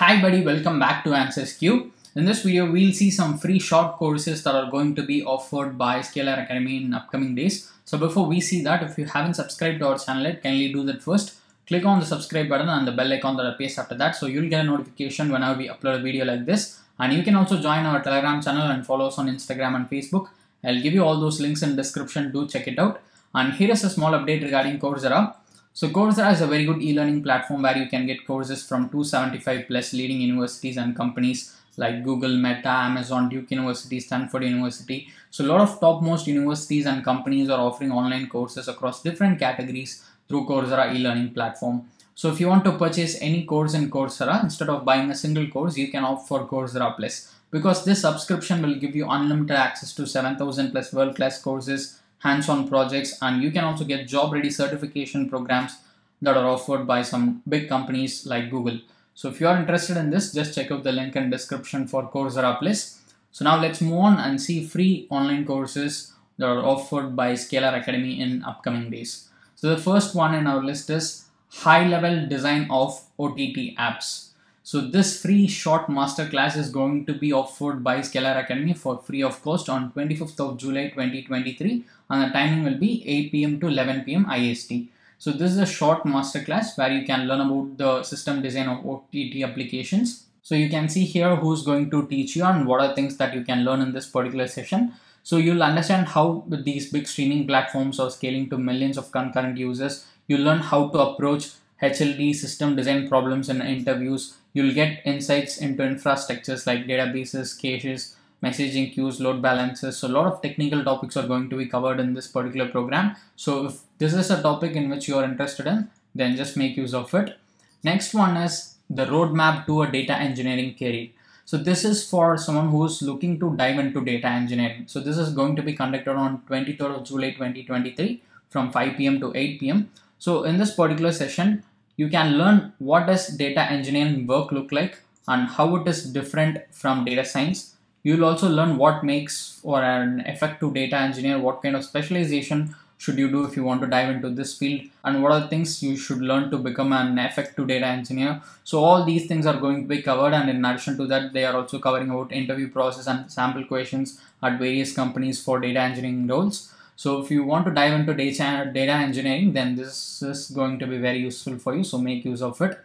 Hi buddy, welcome back to Answers Q. In this video, we'll see some free short courses that are going to be offered by Scaler Academy in upcoming days. So before we see that, if you haven't subscribed to our channel yet, kindly do that first. Click on the subscribe button and the bell icon that appears after that so you'll get a notification whenever we upload a video like this. And you can also join our Telegram channel and follow us on Instagram and Facebook. I'll give you all those links in description, do check it out. And here is a small update regarding Coursera. So Coursera is a very good e-learning platform where you can get courses from 275 plus leading universities and companies like Google, Meta, Amazon, Duke University, Stanford University. So a lot of topmost universities and companies are offering online courses across different categories through Coursera e-learning platform. So if you want to purchase any course in Coursera, instead of buying a single course, you can opt for Coursera Plus because this subscription will give you unlimited access to 7000 plus world-class courses, hands-on projects, and you can also get job-ready certification programs that are offered by some big companies like Google. So if you are interested in this, just check out the link in description for Coursera Plus. So now let's move on and see free online courses that are offered by Scaler Academy in upcoming days. So the first one in our list is high level design of OTT apps. So this free short masterclass is going to be offered by Scaler Academy for free of cost on 25th of July 2023 and the timing will be 8 pm to 11 pm IST. So this is a short masterclass where you can learn about the system design of OTT applications. So you can see here who's going to teach you and what are things that you can learn in this particular session. So you'll understand how these big streaming platforms are scaling to millions of concurrent users. You'll learn how to approach HLD system design problems in interviews. You'll get insights into infrastructures like databases, caches, messaging queues, load balancers. So a lot of technical topics are going to be covered in this particular program. So if this is a topic in which you are interested in, then just make use of it. Next one is the roadmap to a data engineering career. So this is for someone who's looking to dive into data engineering. So this is going to be conducted on 23rd of July 2023 from 5 p.m. to 8 p.m. So in this particular session, you can learn what does data engineering work look like and how it is different from data science. You'll also learn what makes for an effective data engineer, what kind of specialization should you do if you want to dive into this field and what are the things you should learn to become an effective data engineer. So all these things are going to be covered and in addition to that they are also covering about interview process and sample questions at various companies for data engineering roles. So if you want to dive into data, data engineering then this is going to be very useful for you so make use of it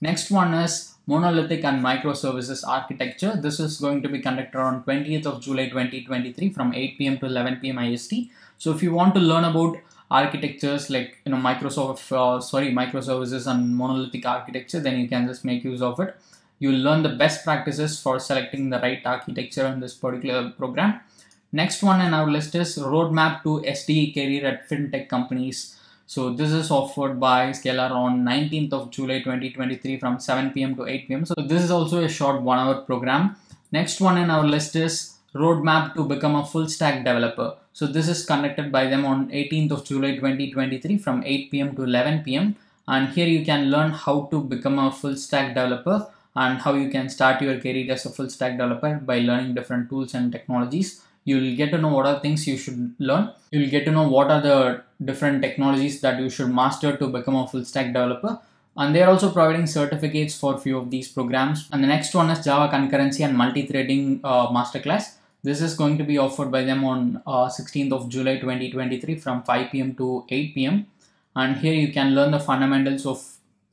next one is monolithic and microservices architecture this is going to be conducted on 20th of july 2023 from 8 pm to 11 pm ist so if you want to learn about architectures like you know Microsoft, uh, sorry, microservices and monolithic architecture, then you can just make use of it. You'll learn the best practices for selecting the right architecture in this particular program. Next one in our list is roadmap to SDE career at fintech companies. So this is offered by Scaler on 19th of July 2023 from 7 p.m. to 8 p.m. So this is also a short one hour program. Next one in our list is roadmap to become a full stack developer. So this is conducted by them on 18th of July 2023 from 8 pm to 11 pm and here you can learn how to become a full stack developer and how you can start your career as a full stack developer by learning different tools and technologies. You'll get to know what are things you should learn. You'll get to know what are the different technologies that you should master to become a full stack developer and they are also providing certificates for few of these programs and the next one is java concurrency and multi-threading uh, masterclass this is going to be offered by them on uh, 16th of July 2023 from 5 p.m. to 8 p.m. And here you can learn the fundamentals of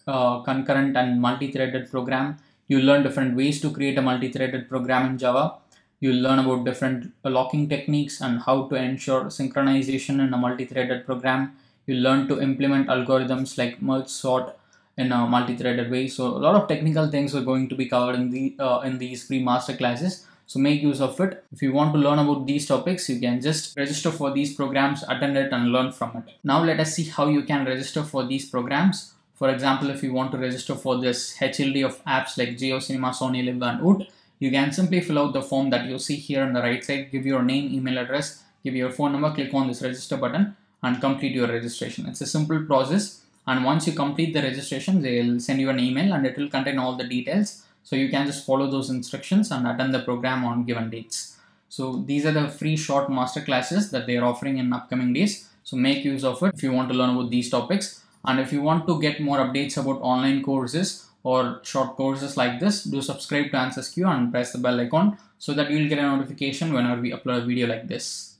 uh, concurrent and multi-threaded program. You learn different ways to create a multi-threaded program in Java. You learn about different locking techniques and how to ensure synchronization in a multi-threaded program. You'll learn to implement algorithms like merge sort in a multi-threaded way. So a lot of technical things are going to be covered in the uh, in these free master classes. So make use of it. If you want to learn about these topics, you can just register for these programs, attend it and learn from it. Now let us see how you can register for these programs. For example, if you want to register for this HLD of apps like Jio Cinema, Sony LIV and Voot, you can simply fill out the form that you see here on the right side, give your name, email address, give your phone number, click on this register button and complete your registration. It's a simple process and once you complete the registration, they'll send you an email and it will contain all the details so you can just follow those instructions and attend the program on given dates. So these are the free short master classes that they are offering in upcoming days. So make use of it if you want to learn about these topics. And if you want to get more updates about online courses, or short courses like this, do subscribe to AnswersQ and press the bell icon so that you'll get a notification whenever we upload a video like this.